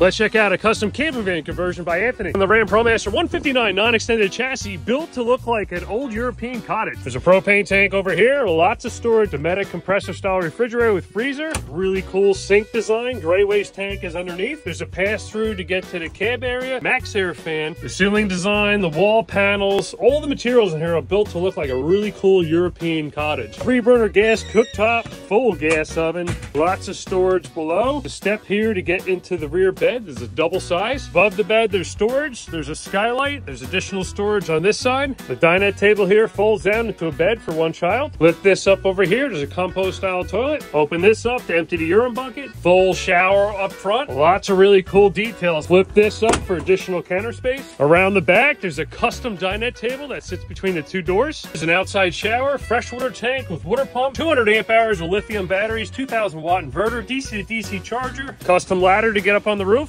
Let's check out a custom camper van conversion by Anthony. On the Ram ProMaster 159 non-extended chassis built to look like an old European cottage. There's a propane tank over here, lots of storage, Dometic compressor style refrigerator with freezer, really cool sink design, gray waste tank is underneath. There's a pass-through to get to the cab area, max air fan, the ceiling design, the wall panels, all the materials in here are built to look like a really cool European cottage. Three burner gas cooktop, full gas oven, lots of storage below. The step here to get into the rear bed is a double size. Above the bed, there's storage. There's a skylight. There's additional storage on this side. The dinette table here folds down into a bed for one child. Lift this up over here. There's a compost style toilet. Open this up to empty the urine bucket. Full shower up front. Lots of really cool details. Flip this up for additional counter space. Around the back, there's a custom dinette table that sits between the two doors. There's an outside shower, freshwater tank with water pump, 200 amp hours of lithium batteries, 2000 watt inverter, DC to DC charger, custom ladder to get up on the roof